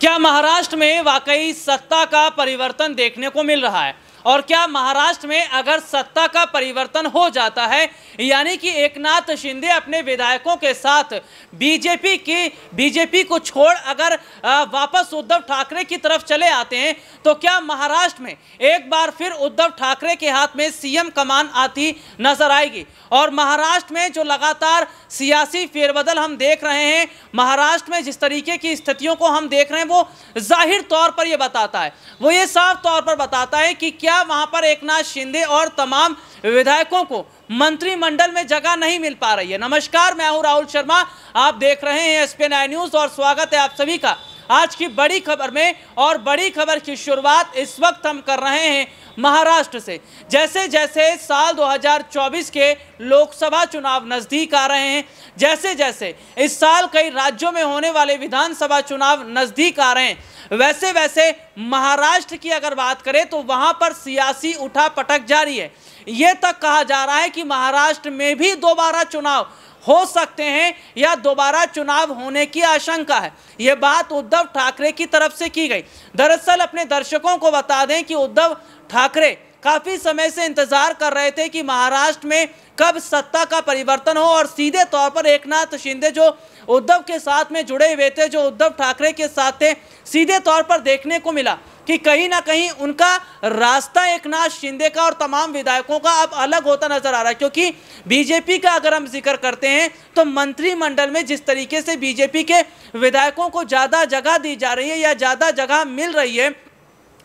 क्या महाराष्ट्र में वाकई सत्ता का परिवर्तन देखने को मिल रहा है? और क्या महाराष्ट्र में अगर सत्ता का परिवर्तन हो जाता है, यानी कि एकनाथ शिंदे अपने विधायकों के साथ बीजेपी की, बीजेपी को छोड़ अगर वापस उद्धव ठाकरे की तरफ़ चले आते हैं तो क्या महाराष्ट्र में एक बार फिर उद्धव ठाकरे के हाथ में सीएम कमान आती नज़र आएगी? और महाराष्ट्र में जो लगातार सियासी फेरबदल हम देख रहे हैं, महाराष्ट्र में जिस तरीके की स्थितियों को हम देख रहे हैं, वो ज़ाहिर तौर पर ये बताता है। वो ये साफ़ तौर पर बताता है कि क्या वहाँ पर एकनाथ शिंदे और तमाम विधायकों को मंत्रिमंडल में जगह नहीं मिल पा रही है। नमस्कार, मैं हूँ राहुल शर्मा। आप देख रहे हैं एस न्यूज़ और स्वागत है आप सभी का। आज की बड़ी खबर में और बड़ी खबर की शुरुआत इस वक्त हम कर रहे हैं महाराष्ट्र से। जैसे जैसे साल 2024 के लोकसभा चुनाव नज़दीक आ रहे हैं, जैसे जैसे इस साल कई राज्यों में होने वाले विधानसभा चुनाव नज़दीक आ रहे हैं, वैसे वैसे महाराष्ट्र की अगर बात करें तो वहाँ पर सियासी उठा पटक जारी है। ये तक कहा जा रहा है कि महाराष्ट्र में भी दोबारा चुनाव हो सकते हैं या दोबारा चुनाव होने की आशंका है। ये बात उद्धव ठाकरे की तरफ़ से की गई। दरअसल अपने दर्शकों को बता दें कि उद्धव ठाकरे काफ़ी समय से इंतज़ार कर रहे थे कि महाराष्ट्र में कब सत्ता का परिवर्तन हो और सीधे तौर पर एकनाथ शिंदे जो उद्धव के साथ में जुड़े हुए थे, जो उद्धव ठाकरे के साथ थे, सीधे तौर पर देखने को मिला कि कहीं ना कहीं उनका रास्ता एक नाथ शिंदे का और तमाम विधायकों का अब अलग होता नज़र आ रहा है। क्योंकि बीजेपी का अगर हम ज़िक्र करते हैं तो मंत्रिमंडल में जिस तरीके से बीजेपी के विधायकों को ज़्यादा जगह दी जा रही है या ज़्यादा जगह मिल रही है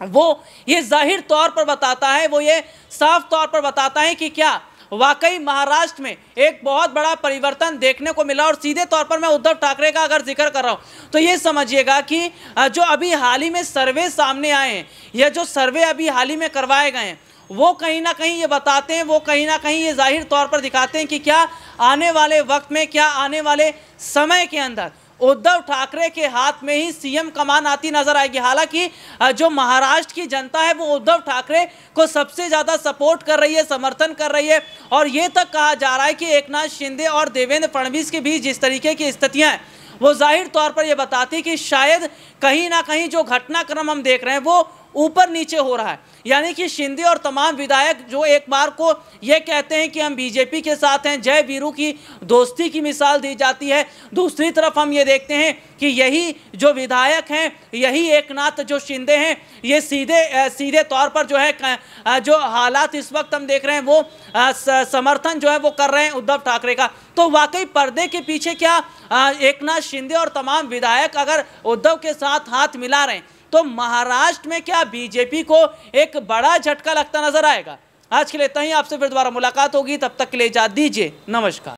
वो ये ज़ाहिर तौर पर बताता है, वो ये साफ़ तौर पर बताता है कि क्या वाकई महाराष्ट्र में एक बहुत बड़ा परिवर्तन देखने को मिला और सीधे तौर पर मैं उद्धव ठाकरे का अगर ज़िक्र कर रहा हूँ तो ये समझिएगा कि जो अभी हाल ही में सर्वे सामने आए हैं, या जो सर्वे अभी हाल ही में करवाए गए हैं, वो कहीं ना कहीं ये बताते हैं, वो कहीं ना कहीं ये ज़ाहिर तौर पर दिखाते हैं कि क्या आने वाले वक्त में, क्या आने वाले समय के अंदर उद्धव ठाकरे के हाथ में ही सीएम कमान आती नज़र आएगी। हालाँकि जो महाराष्ट्र की जनता है, वो उद्धव ठाकरे को सबसे ज़्यादा सपोर्ट कर रही है, समर्थन कर रही है। और ये तक कहा जा रहा है कि एकनाथ शिंदे और देवेंद्र फडणवीस के बीच जिस तरीके की स्थितियाँ हैं, वो ज़ाहिर तौर पर यह बताती कि शायद कहीं ना कहीं जो घटनाक्रम हम देख रहे हैं, वो ऊपर नीचे हो रहा है। यानी कि शिंदे और तमाम विधायक जो एक बार को ये कहते हैं कि हम बीजेपी के साथ हैं, जय वीरू की दोस्ती की मिसाल दी जाती है। दूसरी तरफ़ हम ये देखते हैं कि यही जो विधायक हैं, यही एक नाथ जो शिंदे हैं, ये सीधे सीधे तौर पर जो है जो हालात इस वक्त हम देख रहे हैं, वो समर्थन जो है वो कर रहे हैं उद्धव ठाकरे का। तो वाकई पर्दे के पीछे क्या एक नाथ शिंदे और तमाम विधायक अगर उद्धव के साथ हाथ मिला रहे हैं तो महाराष्ट्र में क्या बीजेपी को एक बड़ा झटका लगता नज़र आएगा? आज के लिए इतना ही। आपसे फिर दोबारा मुलाकात होगी। तब तक के लिए इजाज़त दीजिए। नमस्कार।